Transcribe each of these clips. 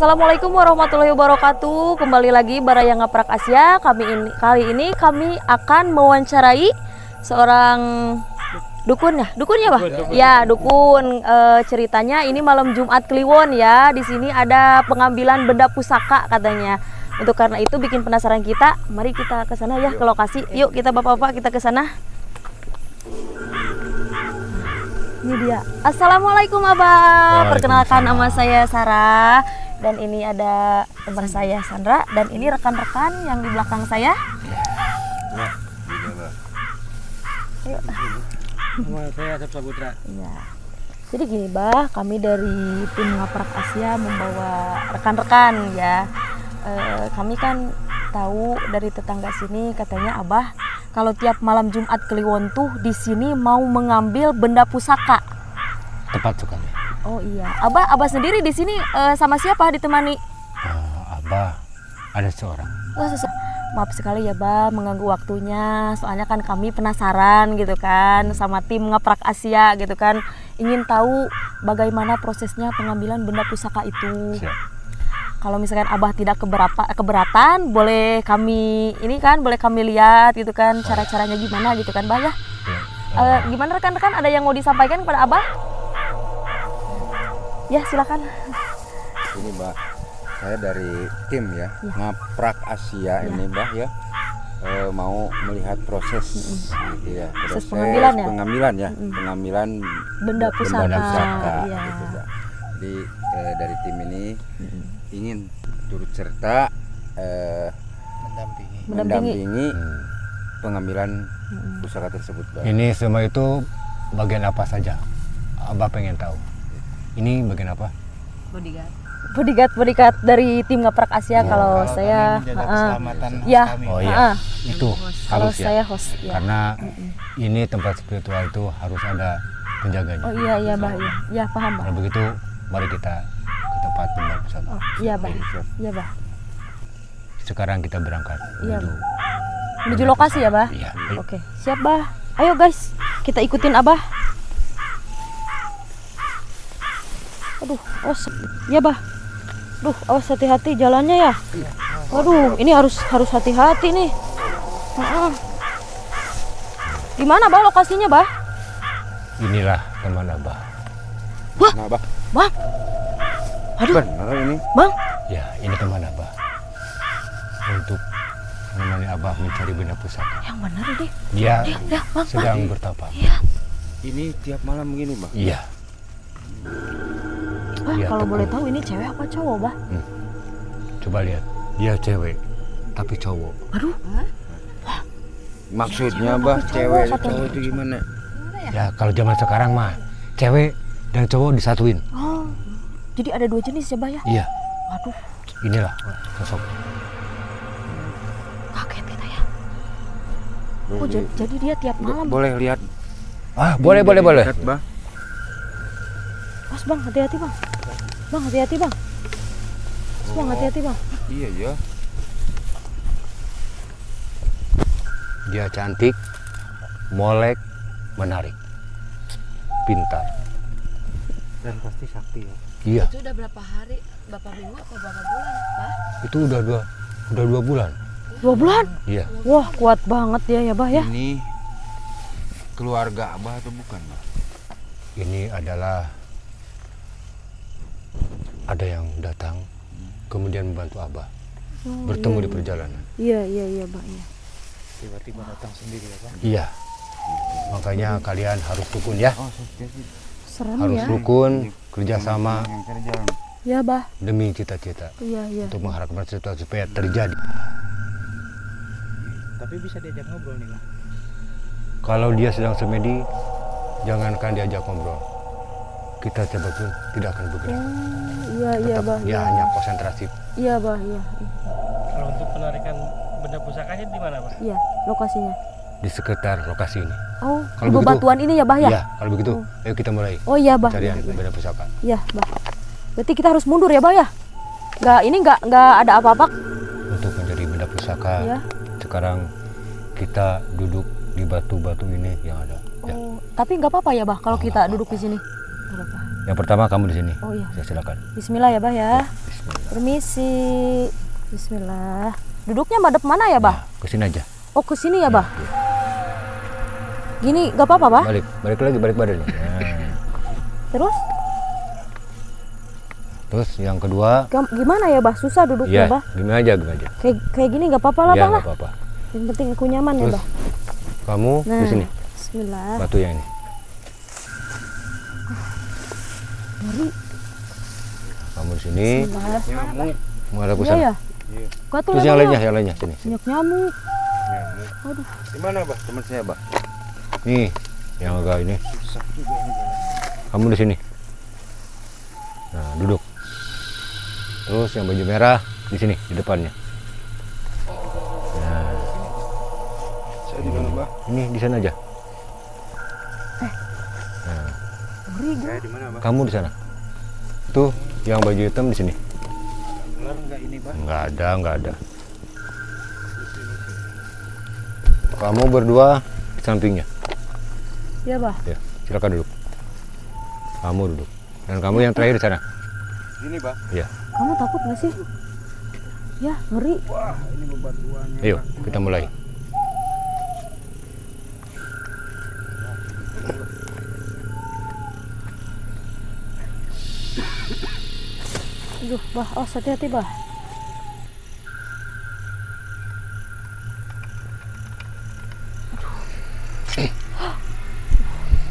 Assalamualaikum warahmatullahi wabarakatuh. Kembali lagi Baraya Ngaprak Asia. Kami ini kali ini kami akan mewawancarai seorang dukun ya, dukun ya, Bah? Ya, dukun. Eh, ceritanya ini malam Jumat Kliwon ya. Di sini ada pengambilan benda pusaka katanya. Untuk karena itu bikin penasaran kita, mari kita ke sana ya ke lokasi. Yuk kita bapak-bapak kita ke sana. Ini dia. Assalamualaikum Abah. Perkenalkan nama saya Sarah dan ini ada teman saya Sandra dan ini rekan-rekan yang di belakang saya. Yuk. Nama saya Asep Saputra. Iya. Jadi gini, Bah, kami dari tim Ngaprak Asia membawa rekan-rekan ya. Eh, kami kan tahu dari tetangga sini katanya Abah kalau tiap malam Jumat Kliwon tuh di sini mau mengambil benda pusaka. Tepat sekali. Oh iya, Abah, Abah sendiri di sini eh, sama siapa ditemani? Eh, Abah ada seorang. Oh, sesa- Maaf sekali ya, Bah, mengganggu waktunya. Soalnya kan kami penasaran gitu kan sama tim Ngaprak Asia gitu kan. Ingin tahu bagaimana prosesnya pengambilan benda pusaka itu. Siap. Kalau misalkan Abah tidak keberapa, keberatan, boleh kami ini kan boleh kami lihat gitu kan cara-caranya gimana gitu kan, Bah ya. Ya. Eh, gimana rekan-rekan ada yang mau disampaikan kepada Abah? Ya, silakan. ini mbak saya dari tim ya ngaprak Asia ini mbak ya Eh, mau melihat proses gitu ya Proses pengambilan ya? pengambilan ya pengambilan Benda pusaka. benda pusaka Iya. gitu mbak jadi eh, dari tim ini ingin turut serta eh, Mendampingi. Mendampingi. mendampingi pengambilan pusaka tersebut mbak Ini semua itu bagian apa saja? Abah pengen tahu. Ini bagian apa? Bodyguard bodyguard dari tim Ngaprak Asia kalau saya menjaga heeh. keselamatan ya, kami. Oh iya. heeh. Itu kalau harus ya. saya host ya. Karena ini tempat spiritual itu harus ada penjaganya. Oh iya iya Bah, iya. Ya paham Bah. Kalau begitu mari kita ke tempat benda pusaka. Oh, iya Bah. Iya Bah. Sekarang kita berangkat Iya, menuju Menuju lokasi ya Bah. Iya. Oke, siap Bah. Ayo guys, kita ikutin Abah. Aduh, awas. Ya Bah. Duh, awas hati-hati jalannya ya. Waduh, ini harus harus hati-hati nih. Heeh. Di mana Bah lokasinya Bah? Inilah teman Abah. nah mbak Bang, Aduh. benar ini Bang. Ya, ini teman Abah. Untuk menemani Abah mencari benda pusaka. Yang benar ini. Dia Ya, ya, Bang. sedang bertapa. ini tiap malam begini mbak Iya. Bah, Iya, kalau boleh tahu ini cewek apa cowok, Bah? Coba lihat. Dia cewek, tapi cowok. Aduh, maksudnya Cewek mbak apa cowok, cewek katanya? cowok itu gimana Ya, kalau zaman sekarang mah cewek dan cowok disatuin. oh. Jadi ada dua jenis ya, Bah ya? Iya, Waduh, inilah sosok. kaget kita ya. Oh, jadi, jadi dia tiap malam. boleh lihat Ah, boleh, boleh, boleh. Lihat, mbak Mas, Bang, hati-hati, Bang. Bang, hati-hati, Bang. Mas, Bang, hati-hati, Bang. iya ya Dia cantik, molek, menarik, pintar. Dan pasti sakti ya. Iya, Itu udah berapa hari? Berapa minggu atau berapa bulan, Pak? itu udah dua, udah dua bulan. Dua bulan? Iya, Wah, kuat banget dia ya, Bah ya. ini keluarga abah atau bukan mbak ini adalah ada yang datang, kemudian membantu Abah Oh, bertemu iya, di perjalanan. Iya, iya, iya, Bah. Iya. Tiba-tiba datang sendiri ya Pak. Iya, makanya kalian harus rukun ya, oh Serem harus ya. rukun, kerjasama yang kerja Ya, Bah. demi cita-cita Iya, iya. untuk mengharapkan sesuatu supaya terjadi. Tapi bisa diajak ngobrol nih Pak. Kalau dia sedang semedi, jangankan diajak ngobrol. Kita coba pun tidak akan bergerak. Oh, iya, iya, Bah. dia Iya, hanya konsentrasi. iya Bah. Iya, Kalau untuk penarikan benda pusakanya di mana, Pak? iya. Lokasinya. di sekitar lokasi ini. Oh, Kalau begitu- bebatuan ini ya, Bah ya? Iya, kalau begitu, ayo kita mulai Oh iya, Bah. pencarian benda pusaka. Iya, Bah. Berarti kita harus mundur ya, Bah ya? Nggak, ini nggak nggak ada apa-apa. Untuk mencari benda pusaka, Iya. sekarang kita duduk di batu-batu ini yang ada. Ya. Oh, tapi nggak apa-apa ya, Bah, kalau Oh, kita nggak duduk di sini. Apa-apa. Yang pertama kamu di sini. Oh iya. Silakan. Bismillah ya, Bah ya. Bismillah. Permisi. Bismillah. Duduknya madep mana ya, Bah? Nah, ke sini aja. Oh, ke sini ya, Bah. Gini, gak apa-apa, Bah? Balik, balik lagi, balik badannya. Nah. Terus Terus yang kedua, gimana ya, Bah? Susah duduknya, ya, Bah. gini aja, gini aja. Kayak kayak gini gak apa-apa lah, Ya, Bah apa-apa. Yang penting aku nyaman ya, Terus Bah. kamu Nah, di sini, Bismillah. batu yang ini. Kamu di sini. Nyamuk. menghadap ke Iya sana. ya. Gatel Terus ya, yang lainnya, ya? yang lainnya sini. sini. Banyak nyamuk. Nyamuk. Aduh. Di mana, Bah? Teman saya, Bah. Nih, yang agak ini. Kamu di sini. Nah, duduk. Terus yang baju merah di sini, di depannya. Nah, Saya di mana, Bah? ini di sana aja. Saya di mana, Bah? Kamu di sana. Tuh, yang baju hitam di sini. Ular enggak ini, Bah? Enggak ada, enggak ada. Kamu berdua di sampingnya. Ya, Bah. Ya, silakan duduk. Kamu duduk. Dan kamu yang terakhir di sana. Ini, Bah. Ya. Kamu takut gak sih? Ya, ngeri. Wah, ini bebatuannya. Ayo, kita mulai. Aduh, Bah. Oh, hati-hati, Bah.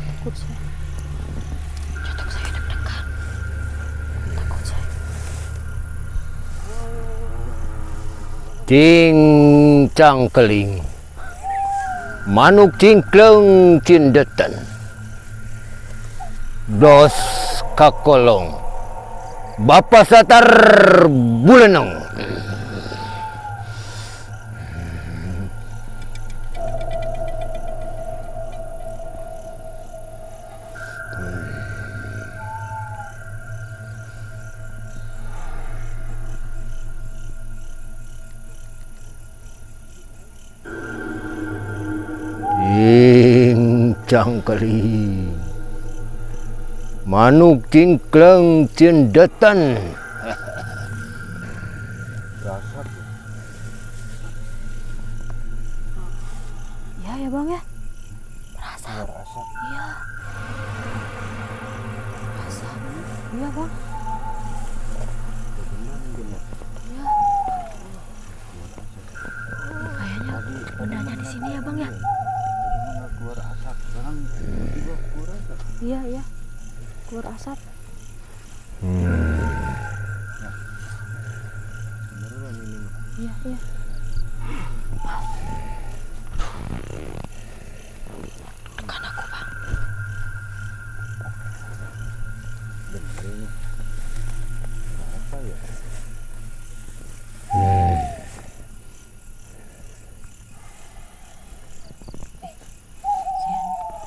Takut saya. Jantung saya. Takut saya. Cincang keling. Manuk cingkleng cindetan. Dos kakolong. Bapak satar buleneng. Cincang keling. Manuk cingkleng cindetan. Berasap. Ya, ya, Bang ya. Berasap. Iya. Asap. Iya, Bang. Iya. Bendanya di sini ya, Bang ya. Iya, iya. Keluar asap. Mah. Iya, iya.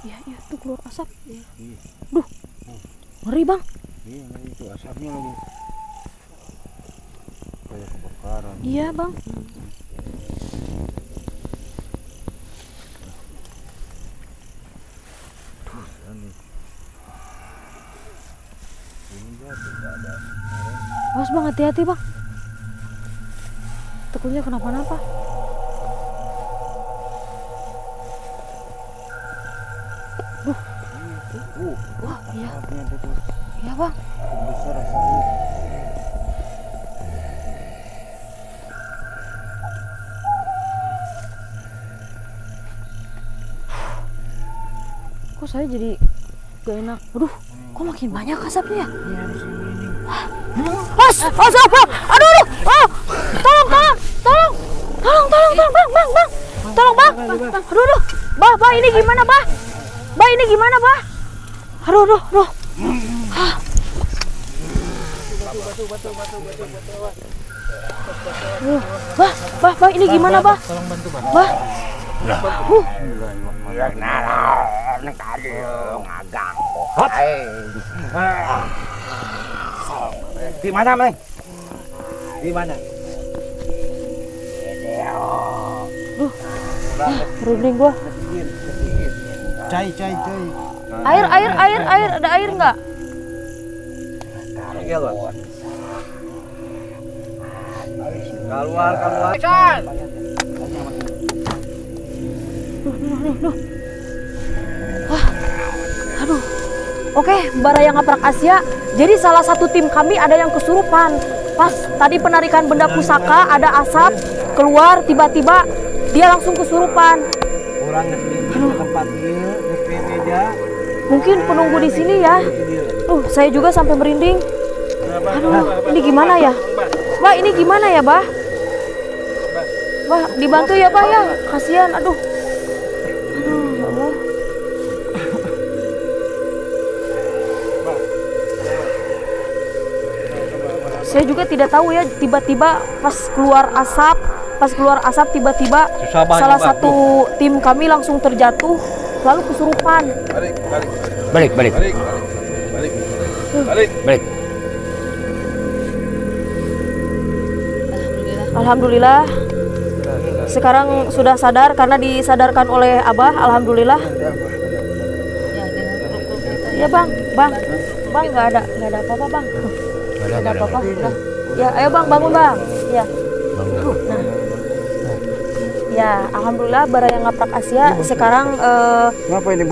Ya? Iya, tuh keluar asap. Duh. Ngeri, Bang. Iya, nah itu asapnya lagi. Kayak kebakaran. Iya, Bang. Awas, Bang, hati-hati, Bang. Takutnya kenapa-napa. Uh, Wah, iya. Iya, Bang. Kok saya jadi gak enak. Aduh, kok makin banyak asapnya ya? As, asap, Bang. Aduh, aduh. Ah, tolong, tolong, tolong. Tolong, tolong, tolong, Bang, Bang, Bang. Tolong, Bang. Bang, Aduh, aduh. Bah, bah, ini gimana, Bah? Bah, ini gimana, Bah? Aduh, aduh, aduh. Ah. Aduh, bah, bah, bah, ini gimana, Bah? Tolong bantu. Bah, Di mana, Meng? Di mana? merinding gua. Cai, cai, cai. Air, air, air, air. Ada air nggak? Keluar, keluar. Oke, Baraya Ngaprak Asia. Jadi salah satu tim kami ada yang kesurupan. Pas tadi penarikan benda pusaka ada asap keluar tiba-tiba dia langsung kesurupan. Orang di tempat dia, di meja. Mungkin penunggu di sini ya. Uh, saya juga sampai merinding. Aduh, ini gimana ya? Bah, ini gimana ya, Bah? Bah, dibantu ya, Bah ya. Kasihan, aduh. Aduh, ya Allah. Saya juga tidak tahu ya, tiba-tiba pas keluar asap, pas keluar asap tiba-tiba salah satu tim kami langsung terjatuh, lalu kesurupan. Balik, balik, Balik, balik, balik, balik, balik. balik. Alhamdulillah. Sekarang sudah sadar karena disadarkan oleh Abah. Alhamdulillah. Ya. Ya bang, bang, bang nggak ada, nggak ada apa-apa bang. Gak ada, Nggak gak ada apa-apa. Ya, ayo bang bangun bang. Ya, Bangun. ya. Alhamdulillah Baraya Ngaprak Asia sekarang eh,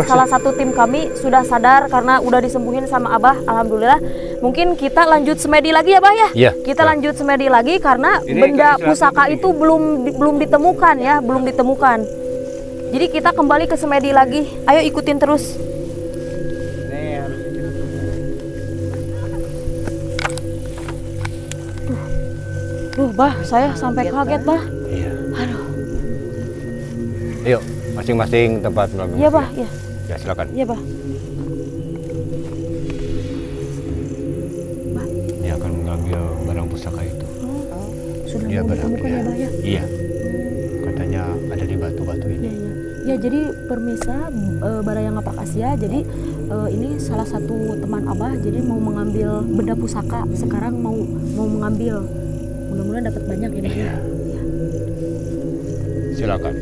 salah satu tim kami sudah sadar karena udah disembuhin sama Abah. Alhamdulillah. Mungkin kita lanjut semedi lagi ya, Bah ya? Iya. Kita lanjut semedi lagi karena benda pusaka itu belum di- belum ditemukan ya, belum ditemukan. Jadi kita kembali ke semedi lagi. Ayo ikutin terus. Ini harus Duh, Bah, saya sampai kaget, Bah. Iya. Aduh. Ayo, masing-masing tempat. Iya, Bah, iya. Ya, silakan. Iya, Bah. Pusaka itu. Sudah Iya, mau barang. ditemukan ya, Bah ya? Iya. Katanya ada di batu-batu ini. iya. Ya, jadi permisa eh, Baraya Ngaprak Asia. Jadi eh, ini salah satu teman Abah jadi mau mengambil benda pusaka. Sekarang mau mau mengambil. Mudah-mudahan dapat banyak ya. Bah. Iya. Silakan.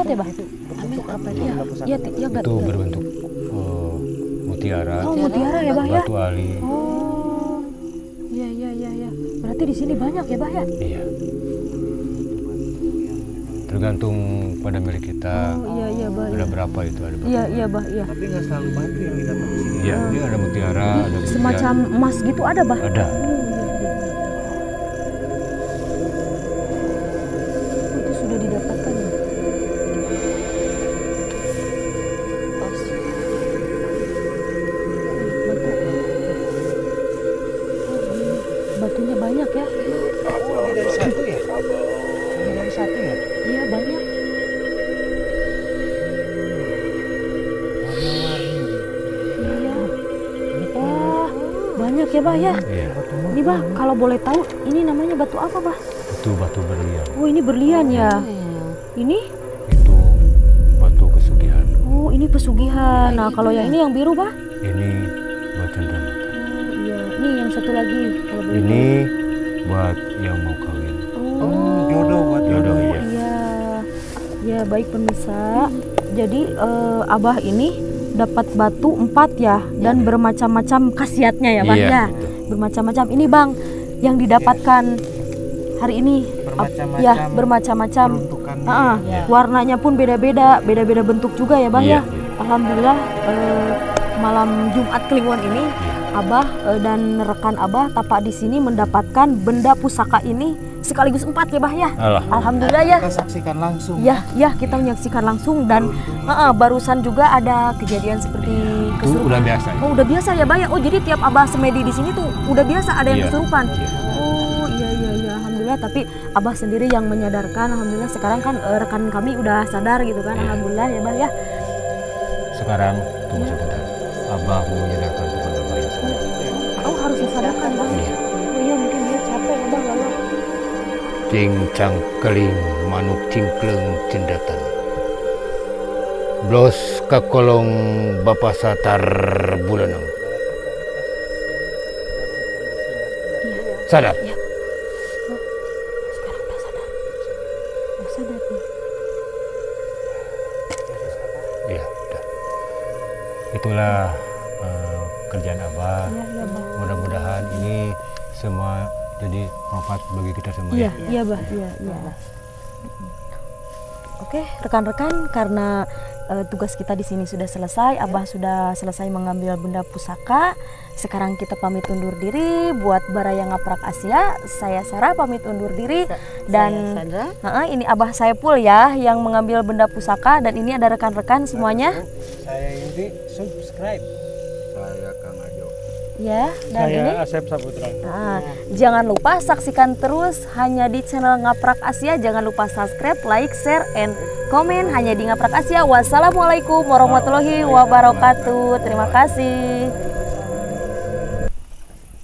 Itu dapat ya, Bah? Ambil apa dia? Iya, iya, iya, Itu berbentuk eh, mutiara, Oh, mutiara ya, Bah ya? batu ali. Oh, iya, iya, iya, iya. Berarti di sini banyak ya, Bah ya? Iya. Tergantung pada milik kita. Oh, iya, iya, Bah. Ada berapa itu ada berapa? Iya, iya, Bah, iya. Tapi nggak selalu batu yang didapat di sini. Iya, ini ada mutiara, ada semacam emas gitu ada, Bah? ada. Ya, Bah ya? Iya. Ini, Bah, kalau boleh tahu, ini namanya batu apa, Bah? Itu batu berlian. Oh, ini berlian ya. Ini? Itu batu kesugihan. Oh, ini pesugihan. Nah, kalau yang ini yang biru, Bah? Ini buat cenderamata. Oh, iya. Ini yang satu lagi, kalau boleh Ini buat yang mau kawin. tahu. Oh, Jodoh buat Jodoh iya. Iya, ya baik pemirsa. Jadi eh, Abah ini dapat batu empat ya dan bermacam-macam khasiatnya ya bang Iya, ya. gitu. Bermacam-macam. Ini bang yang didapatkan hari ini. Bermacam-macam Ya bermacam-macam. Ah, ah. Warnanya pun beda-beda, beda-beda bentuk juga ya bang Iya, ya. Alhamdulillah eh, malam Jumat Kliwon ini Iya. Abah eh, dan rekan Abah tapak di sini mendapatkan benda pusaka ini sekaligus empat ya bah ya. Alah. Alhamdulillah ya. Kita saksikan langsung. Ya, ya kita menyaksikan langsung dan heeh, barusan juga ada kejadian seperti Itu kesurupan. udah biasa. ya. Oh udah biasa ya Bah ya. Oh jadi tiap abah semedi di sini tuh udah biasa ada yang Iya. kesurupan. Iya. Oh iya iya iya alhamdulillah tapi abah sendiri yang menyadarkan alhamdulillah sekarang kan eh, rekan kami udah sadar gitu kan Iya. alhamdulillah ya Bah ya. Sekarang tunggu sebentar. Abah mau menyadarkan Cincang keling manuk cingkleng cendatan. Blos kakolong bapa satar bulanang. Udah sadar. Udah. Itulah eh, kerjaan Abah. Iya Bah. Mudah-mudahan ini semua jadi manfaat bagi kita semua Iya, ya. iya bah, iya, iya bah. Oke, rekan-rekan, karena eh, tugas kita di sini sudah selesai, Abah sudah selesai mengambil benda pusaka. Sekarang kita pamit undur diri buat Baraya Ngaprak Asia. Saya Sarah pamit undur diri dan Sandra. Heeh, ini Abah Saipul ya yang mengambil benda pusaka dan ini ada rekan-rekan semuanya. Saya Indri subscribe. Ya, dan ini Saya Asep Saputra. Nah, jangan lupa saksikan terus hanya di channel Ngaprak Asia. Jangan lupa subscribe, like, share, and komen hanya di Ngaprak Asia. Wassalamualaikum warahmatullahi wabarakatuh. Terima kasih.